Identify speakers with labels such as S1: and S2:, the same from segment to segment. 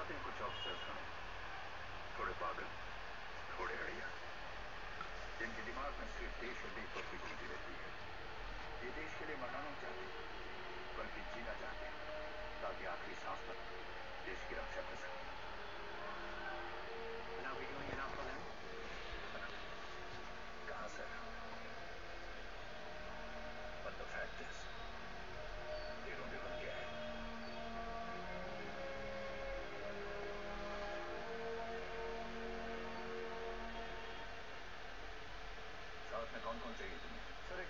S1: जाते हैं कुछ ऑफिसर्स हैं थोड़े पागल थोड़े अड़िया जिनके दिमाग में सिर्फ़ देश और देशभक्ति घूमती रहती है ये देश के लिए मरना नहीं चाहते बल्कि जीना चाहते हैं ताकि आखिरी सांस तक देश की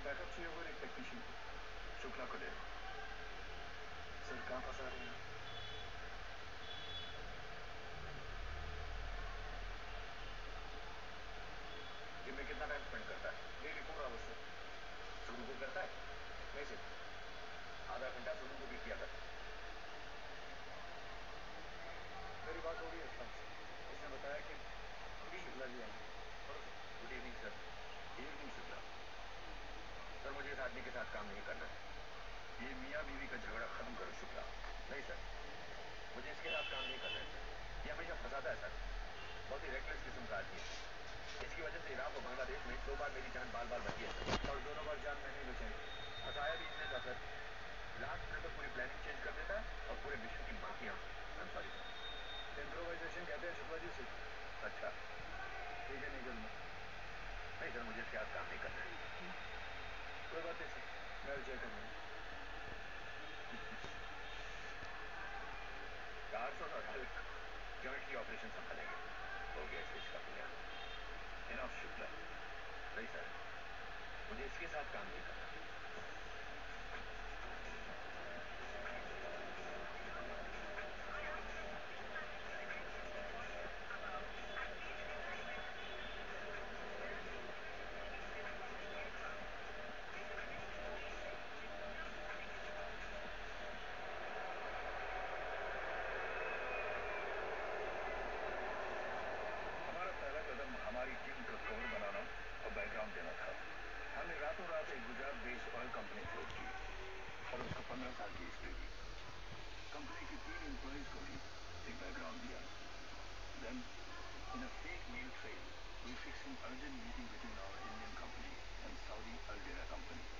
S1: चाहिए
S2: होगा एक
S1: टेक्नीशियन को शुक्ला को ले सर कहाँ फंसा रहे हैं
S3: जिम में कितना टाइम स्पेंड करता है
S2: डेली फोर आवर्स सर
S3: शुरू को करता है
S2: नहीं सर
S3: आधा घंटा शुरू को भी किया कर
S2: मेरी बात हो गई है सर उसने बताया कि शुक्ला जी आएँगे
S3: good evening sir
S1: evening Shukla
S3: sir मुझे इस आदमी के साथ काम नहीं करना है
S1: ये मियाँ बीवी का झगड़ा खत्म
S3: करो शुक्ला नहीं सर मुझे इसके साथ काम नहीं करना है सर ये हमेशा फंसाता है सर बहुत ही रेकलेस किस्म का आदमी है इसकी वजह से इराक और बांग्लादेश में दो बार मेरी जान बाल बाल बची है सर
S2: और दोनों बार जान मैंने बचाई
S3: फंसाया भी इसने था सर लास्ट मिनट में पूरी प्लानिंग चेंज कर देता है और पूरे मिशन की माफिया सॉरी सर
S2: इम्प्रोवाइजेशन कहते हैं शुक्ला जी से
S1: अच्छा
S2: ठीक है नहीं नहीं
S3: सर मुझे इसके साथ काम नहीं करना है
S2: कोई बात नहीं सर मैं विजय करूँगा
S3: कार्सन और हल्क जॉइंटली ऑपरेशन संभालेंगे हो गया इसका plan
S1: Yes, I'll be ready. Complete the deal in police coding, the background beer. Then, in a fake mail trail, we fix an urgent meeting between our Indian company and Saudi Al Jazeera company.